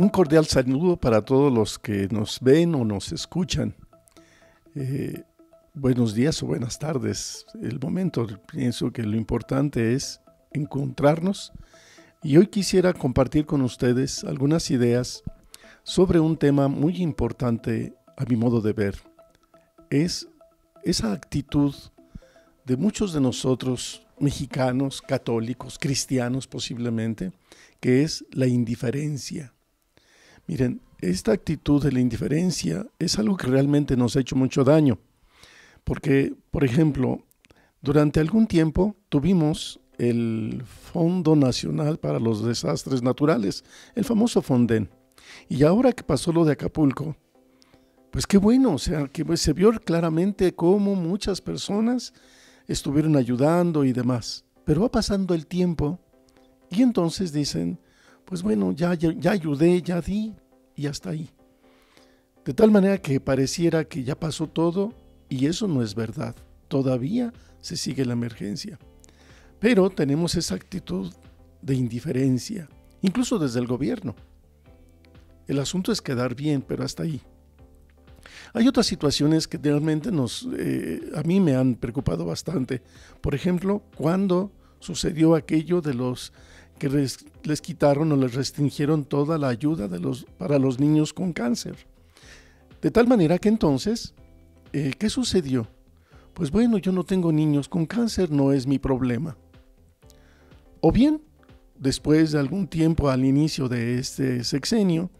Un cordial saludo para todos los que nos ven o nos escuchan. Eh, buenos días o buenas tardes. El momento, pienso que lo importante es encontrarnos y hoy quisiera compartir con ustedes algunas ideas sobre un tema muy importante a mi modo de ver. Es esa actitud de muchos de nosotros, mexicanos, católicos, cristianos posiblemente, que es la indiferencia. Miren, esta actitud de la indiferencia es algo que realmente nos ha hecho mucho daño, porque, por ejemplo, durante algún tiempo tuvimos el Fondo Nacional para los Desastres Naturales, el famoso Fonden. Y ahora que pasó lo de Acapulco, pues qué bueno, o sea, que se vio claramente cómo muchas personas estuvieron ayudando y demás. Pero va pasando el tiempo y entonces dicen, pues bueno, ya, ya, ayudé, ya di y hasta ahí. De tal manera que pareciera que ya pasó todo y eso no es verdad. Todavía se sigue la emergencia. Pero tenemos esa actitud de indiferencia, incluso desde el gobierno. El asunto es quedar bien, pero hasta ahí. Hay otras situaciones que realmente nos, eh, a mí me han preocupado bastante. Por ejemplo, cuando sucedió aquello de los que les, quitaron o les restringieron toda la ayuda de los, para los niños con cáncer. De tal manera que entonces, eh, ¿qué sucedió? Pues bueno, yo no tengo niños con cáncer, no es mi problema. O bien, después de algún tiempo al inicio de este sexenio,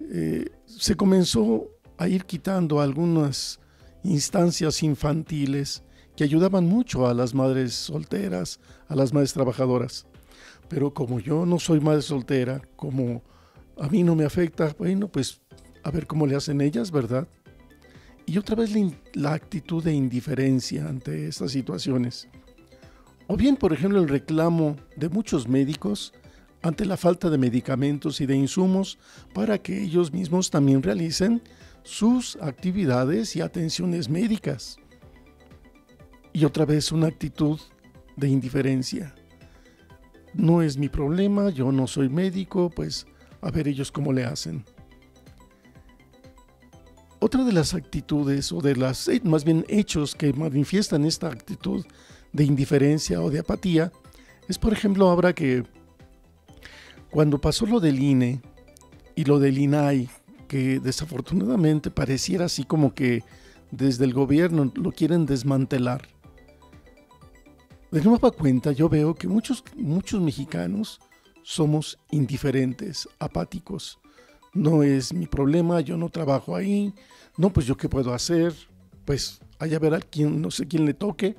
eh, se comenzó a ir quitando algunas instancias infantiles que ayudaban mucho a las madres solteras, a las madres trabajadoras. Pero como yo no soy madre soltera, como a mí no me afecta, bueno, pues a ver cómo le hacen ellas, ¿verdad? Y otra vez la, actitud de indiferencia ante estas situaciones. O bien, por ejemplo, el reclamo de muchos médicos ante la falta de medicamentos y de insumos para que ellos mismos también realicen sus actividades y atenciones médicas. Y otra vez una actitud de indiferencia. No es mi problema, yo no soy médico, pues a ver ellos cómo le hacen. Otra de las actitudes o de las eh, más bien hechos que manifiestan esta actitud de indiferencia o de apatía es por ejemplo ahora que cuando pasó lo del INE y lo del INAI, que desafortunadamente pareciera así como que desde el gobierno lo quieren desmantelar. De nueva cuenta yo veo que muchos, muchos mexicanos somos indiferentes, apáticos. No es mi problema, yo no trabajo ahí, no, pues yo qué puedo hacer, pues allá verá quién, no sé quién le toque.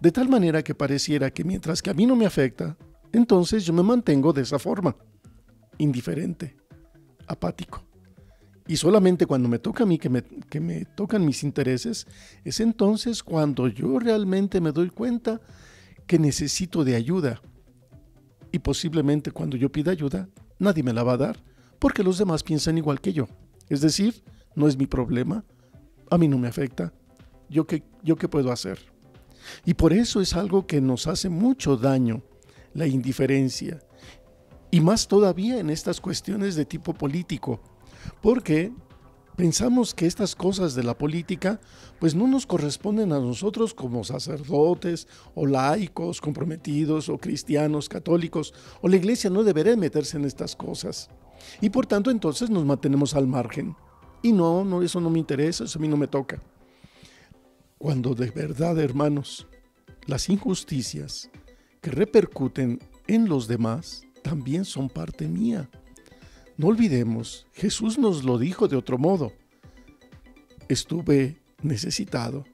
De tal manera que pareciera que mientras que a mí no me afecta, entonces yo me mantengo de esa forma, indiferente, apático. Y solamente cuando me toca a mí, que me, que me tocan mis intereses, es entonces cuando yo realmente me doy cuenta que necesito de ayuda. Y posiblemente cuando yo pida ayuda, nadie me la va a dar, porque los demás piensan igual que yo. Es decir, no es mi problema, a mí no me afecta, yo qué, yo qué puedo hacer. Y por eso es algo que nos hace mucho daño, la indiferencia. Y más todavía en estas cuestiones de tipo político porque pensamos que estas cosas de la política pues no nos corresponden a nosotros como sacerdotes o laicos comprometidos o cristianos católicos o la iglesia no debería meterse en estas cosas. Y por tanto entonces nos mantenemos al margen. Y no, no, eso no me interesa, eso a mí no me toca. Cuando de verdad, hermanos, las injusticias que repercuten en los demás también son parte mía. No olvidemos, Jesús nos lo dijo de otro modo. Estuve necesitado,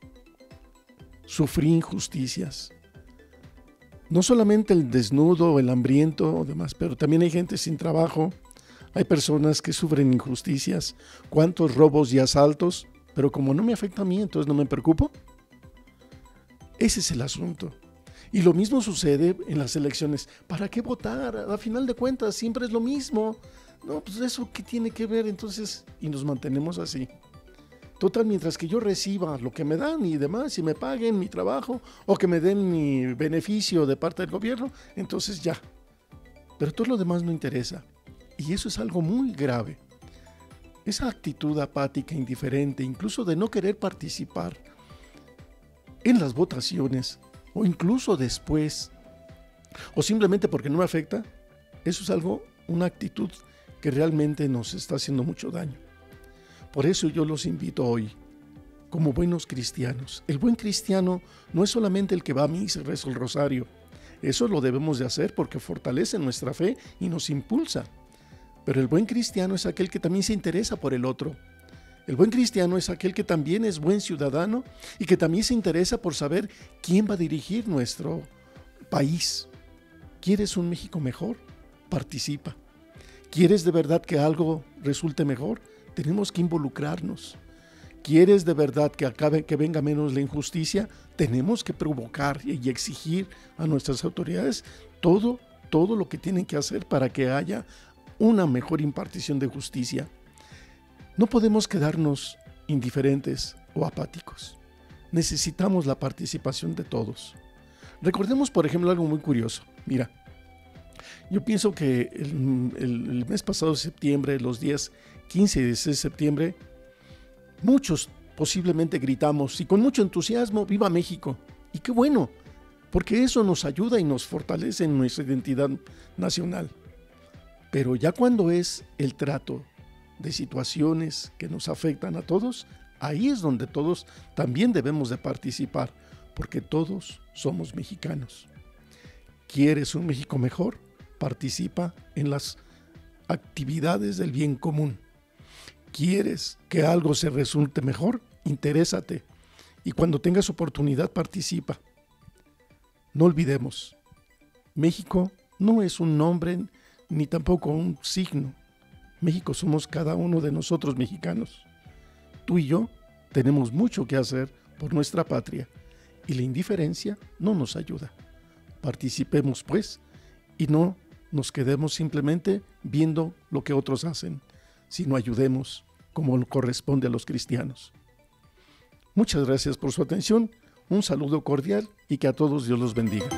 sufrí injusticias. No solamente el desnudo, el hambriento o demás, pero también hay gente sin trabajo, hay personas que sufren injusticias, cuántos robos y asaltos, pero como no me afecta a mí, entonces no me preocupo. Ese es el asunto. Y lo mismo sucede en las elecciones. ¿Para qué votar? A final de cuentas, siempre es lo mismo. No, pues eso qué tiene que ver entonces y nos mantenemos así. Total, mientras que yo reciba lo que me dan y demás, y me paguen mi trabajo o que me den mi beneficio de parte del gobierno, entonces ya. Pero todo lo demás no interesa. Y eso es algo muy grave. Esa actitud apática, indiferente, incluso de no querer participar en las votaciones o incluso después, o simplemente porque no me afecta, eso es algo, una actitud que realmente nos está haciendo mucho daño. Por eso yo los invito hoy, como buenos cristianos. El buen cristiano no es solamente el que va a misa y reza el rosario. Eso lo debemos de hacer porque fortalece nuestra fe y nos impulsa. Pero el buen cristiano es aquel que también se interesa por el otro. El buen cristiano es aquel que también es buen ciudadano y que también se interesa por saber quién va a dirigir nuestro país. ¿Quieres un México mejor? Participa. ¿Quieres de verdad que algo resulte mejor? Tenemos que involucrarnos. ¿Quieres de verdad que acabe, que venga menos la injusticia? Tenemos que provocar y exigir a nuestras autoridades todo, todo lo que tienen que hacer para que haya una mejor impartición de justicia. No podemos quedarnos indiferentes o apáticos. Necesitamos la participación de todos. Recordemos, por ejemplo, algo muy curioso. Mira, yo pienso que el, mes pasado, septiembre, los días 15 y 16 de septiembre, muchos posiblemente gritamos y con mucho entusiasmo, ¡Viva México! Y qué bueno, porque eso nos ayuda y nos fortalece en nuestra identidad nacional. Pero ya cuando es el trato de situaciones que nos afectan a todos, ahí es donde todos también debemos de participar, porque todos somos mexicanos. ¿Quieres un México mejor? Participa en las actividades del bien común. ¿Quieres que algo se resulte mejor? Interésate. Y cuando tengas oportunidad, participa. No olvidemos, México no es un nombre ni tampoco un signo. México somos cada uno de nosotros mexicanos. Tú y yo tenemos mucho que hacer por nuestra patria y la indiferencia no nos ayuda. Participemos pues y no nos quedemos simplemente viendo lo que otros hacen, sino ayudemos como corresponde a los cristianos. Muchas gracias por su atención, un saludo cordial y que a todos Dios los bendiga.